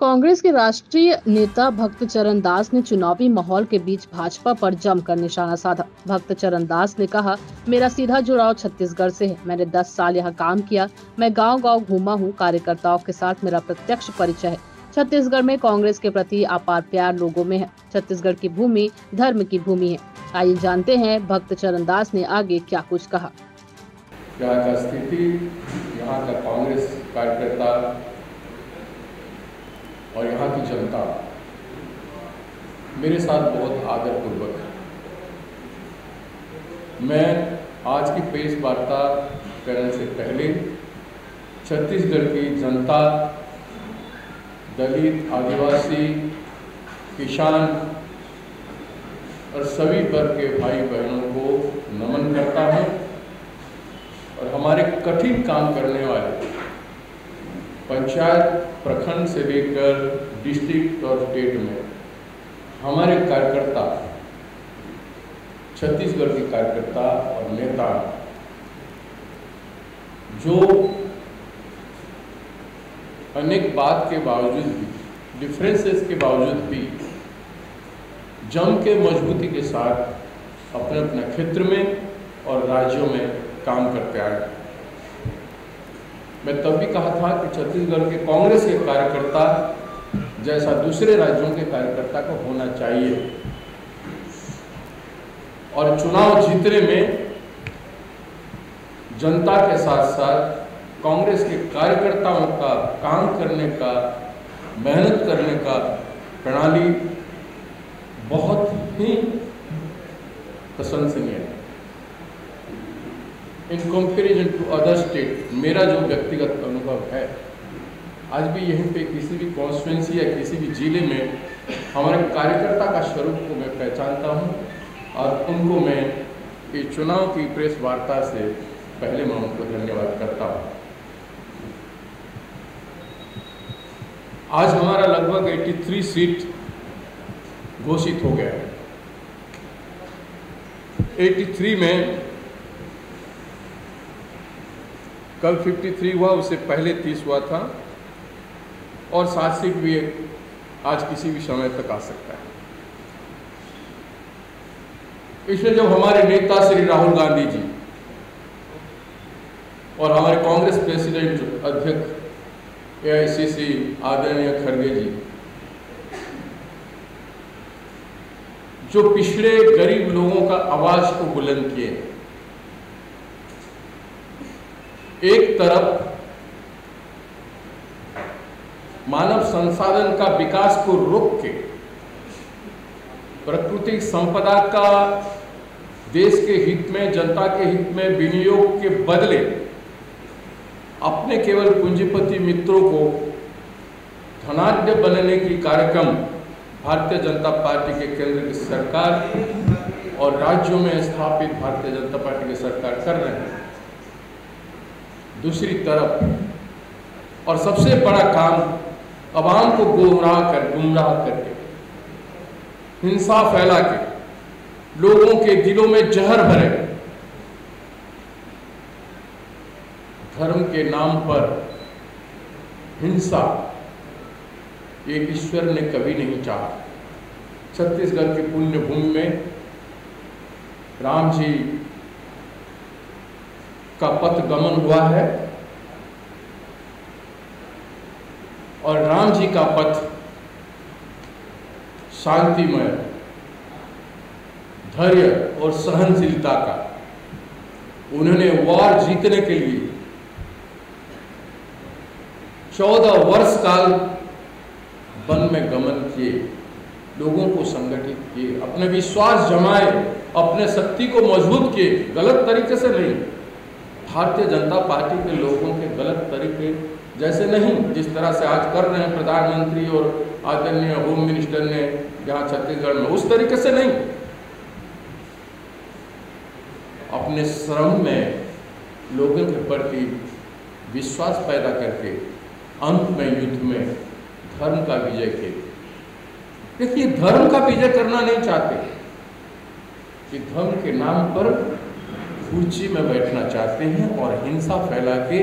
कांग्रेस के राष्ट्रीय नेता भक्त चरण दास ने चुनावी माहौल के बीच भाजपा पर जमकर निशाना साधा। भक्त चरण दास ने कहा, मेरा सीधा जुड़ाव छत्तीसगढ़ से है। मैंने 10 साल यहाँ काम किया। मैं गांव-गांव घूमा हूँ। कार्यकर्ताओं के साथ मेरा प्रत्यक्ष परिचय है। छत्तीसगढ़ में कांग्रेस के प्रति अपार प्यार लोगों में है। छत्तीसगढ़ की भूमि धर्म की भूमि है। आइए जानते हैं भक्त चरण दास ने आगे क्या कुछ कहा। यहाँ का स्थिति? यहाँ का कांग्रेस कार्यकर्ता और यहाँ की जनता मेरे साथ बहुत आदरपूर्वक है। मैं आज की पेश वार्ता करने से पहले छत्तीसगढ़ की जनता, दलित, आदिवासी, किसान और सभी वर्ग के भाई बहनों को नमन करता हूँ और हमारे कठिन काम करने वाले पंचायत प्रखंड से लेकर डिस्ट्रिक्ट और स्टेट में। हमारे कार्यकर्ता, छत्तीसगढ़ के कार्यकर्ता और नेता, जो अनेक बात के बावजूद भी डिफरेंसेस के बावजूद भी, जम के मजबूती के साथ अपने अपने क्षेत्र में और राज्यों में काम करते आए। मैं तब भी कहा था कि छत्तीसगढ़ के कांग्रेस के कार्यकर्ता जैसा दूसरे राज्यों के कार्यकर्ता को होना चाहिए। और चुनाव जीतने में जनता के साथ साथ कांग्रेस के कार्यकर्ताओं का काम करने का, मेहनत करने का प्रणाली बहुत ही प्रशंसनीय है। In comparison to other state मेरा जो व्यक्तिगत अनुभव है, आज भी यहीं पे किसी भी कॉन्स्टिट्यूंसी या किसी भी ज़िले में हमारे कार्यकर्ता का स्वरूप को मैं पहचानता हूँ और उनको मैं इस चुनाव की प्रेस वार्ता से पहले मैं उनको धन्यवाद करता हूँ। आज हमारा लगभग 83 सीट घोषित हो गया है। 83 में कल 53 हुआ, उससे पहले 30 हुआ था। और सात सीट भी आज किसी भी समय तक आ सकता है। इसमें जब हमारे नेता श्री राहुल गांधी जी और हमारे कांग्रेस प्रेसिडेंट अध्यक्ष एआईसीसी आदरणीय खड़गे जी, जो पिछड़े गरीब लोगों का आवाज़ को बुलंद किए एक तरफ़ मानव संसाधन का विकास को रोक के प्राकृतिक संपदा का देश के हित में, जनता के हित में विनियोग के बदले अपने केवल पूंजीपति मित्रों को धनाढ़ बनने की कार्यक्रम भारतीय जनता पार्टी के केंद्र की सरकार और राज्यों में स्थापित भारतीय जनता पार्टी की सरकार कर रहे हैं। दूसरी तरफ़। और सबसे बड़ा काम अवाम को गुमराह कर, गुमराह करके हिंसा फैला के, लोगों के दिलों में जहर भरे। धर्म के नाम पर हिंसा ये ईश्वर ने कभी नहीं चाहा। छत्तीसगढ़ की पुण्य भूमि में राम जी का पथ गमन हुआ है। और राम जी का पथ शांतिमय, धैर्य और सहनशीलता का। उन्होंने वार जीतने के लिए चौदह वर्ष काल वन में गमन किए, लोगों को संगठित किए, अपने विश्वास जमाए, अपने शक्ति को मज़बूत किए, गलत तरीके से नहीं। भारतीय जनता पार्टी के लोगों के गलत तरीके जैसे नहीं जिस तरह से आज कर रहे हैं प्रधानमंत्री और आदरणीय होम मिनिस्टर ने यहाँ छत्तीसगढ़ में, उस तरीके से नहीं। अपने श्रम में लोगों के प्रति विश्वास पैदा करके, अंत में, युद्ध में धर्म का विजय के देखिए, धर्म का विजय करना नहीं चाहते। कि धर्म के नाम पर कुर्सी में बैठना चाहते हैं और हिंसा फैला के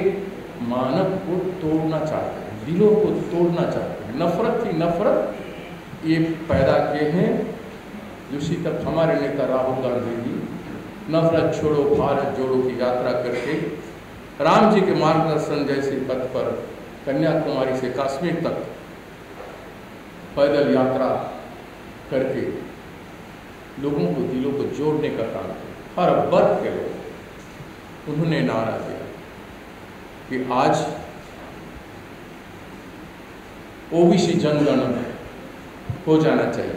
मानव को तोड़ना चाहते हैं, दिलों को तोड़ना चाहते हैं। नफरत थी नफरत ये पैदा किए हैं। दूसरी तरफ़ हमारे नेता राहुल गांधी जी, नफरत छोड़ो, भारत जोड़ो की यात्रा करके राम जी के मार्गदर्शन जैसे पथ पर कन्याकुमारी से कश्मीर तक पैदल यात्रा करके लोगों को, दिलों को जोड़ने का काम किया। हर वर्ग के लोग, उन्होंने नारा दिया कि आज ओबीसी जनगणना हो जाना चाहिए।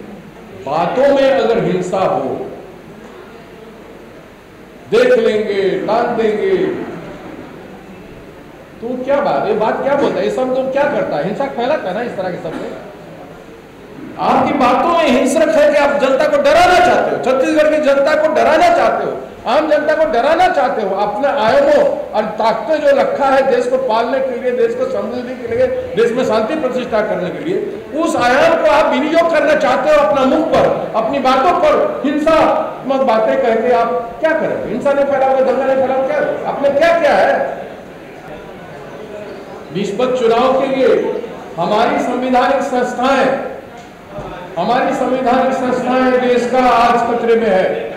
बातों में अगर हिंसा हो, देख लेंगे डाल देंगे तो क्या बात ये बात क्या बोलता है? ये सब तो क्या करता है? हिंसा फैलाता है ना इस तरह के शब्द? आपकी बातों में हिंसक है कि आप जनता को डराना चाहते हो। छत्तीसगढ़ की जनता को डराना चाहते हो। आम जनता को डराना चाहते हो। अपने आयमों और ताकतें जो रखा है देश को पालने के लिए, देश को समृद्धि के लिए, देश में शांति प्रतिष्ठा करने के लिए, उस आयाम को आप विनियोग करना चाहते हो अपना मुख पर, अपनी बातों पर। हिंसात्मक बातें कह के आप क्या करेंगे हिंसा नहीं फैलाओगे दंगा नहीं फैलाओगे, क्या? आपने क्या क्या है? निष्पक्ष चुनाव के लिए हमारी संविधानिक संस्थाएँ हमारी संवैधानिक संस्थाएँ देश का आज खतरे में है।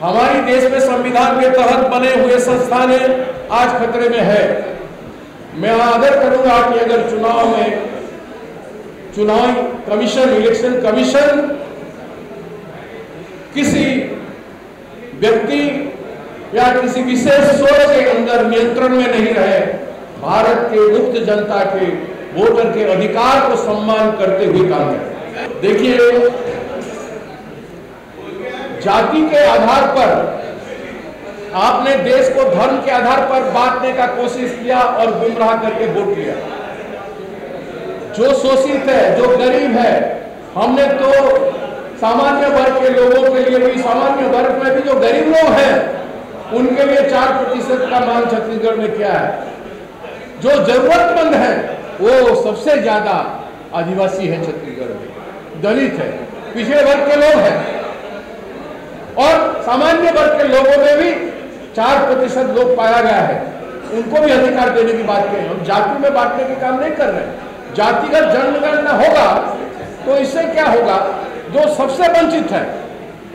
हमारी देश में संविधान के तहत बने हुए संस्थान आज खतरे में है। मैं आदर करूँगा कि अगर चुनाव में चुनाव कमीशन, इलेक्शन कमीशन किसी व्यक्ति या किसी विशेष सोच के अंदर नियंत्रण में नहीं रहे, भारत के मुक्त जनता के वोटर के अधिकार को सम्मान करते हुए काम करें देखिए, जाति के आधार पर आपने देश को धर्म के आधार पर बांटने का कोशिश किया और गुमराह करके वोट लिया। जो शोषित है, जो गरीब है, हमने तो सामान्य वर्ग के लोगों के लिए भी, सामान्य वर्ग में भी जो गरीब लोग हैं, उनके लिए चार प्रतिशत का मांग छत्तीसगढ़ में क्या है? जो जरूरतमंद है वो सबसे ज़्यादा आदिवासी है छत्तीसगढ़ में। दलित है, पिछड़े वर्ग के लोग हैं। और सामान्य वर्ग के लोगों में भी चार प्रतिशत लोग पाया गया है। उनको भी अधिकार देने की बात करें हम जाति में बांटने के काम नहीं कर रहे जातिगत जनगणना होगा तो इससे क्या होगा? जो सबसे वंचित है,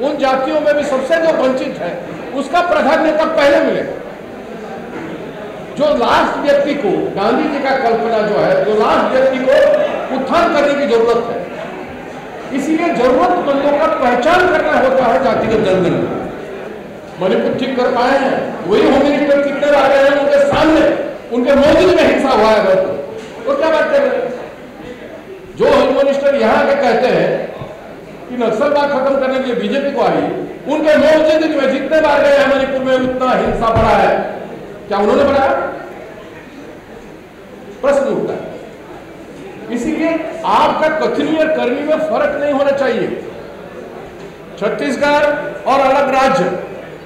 उन जातियों में भी सबसे जो वंचित है, उसका प्राधान्य तब पहले मिलेगा जो लास्ट व्यक्ति को गांधी जी का कल्पना जो है जो लास्ट व्यक्ति को उत्थान करने की ज़रूरत है। इसीलिए जरूरतमंदों का पहचान करना होता है जातिगत जनगणना मणिपुर ठीक कर पाए हैं। वही होम मिनिस्टर कितने आ गए हैं उनके सामने उनके मौजूद में हिंसा हुआ है तो, तो क्या बात कर रहे हैं? जो होम मिनिस्टर यहाँ के कहते हैं कि नक्सलवाद खत्म करने के लिए बीजेपी को आई उनके मौजूद में जितने बार गए हैं मणिपुर में उतना हिंसा बढ़ा है। क्या उन्होंने बढ़ाया? प्रश्न उठता है। इसीलिए आपका कथनी और करनी में फ़र्क नहीं होना चाहिए। छत्तीसगढ़ और अलग राज्य,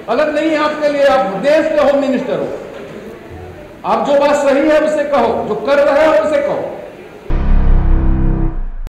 अलग नहीं है आपके लिए, आप देश के होम मिनिस्टर हो। आप जो बात सही है उसे कहो, जो कर रहे हो उसे कहो।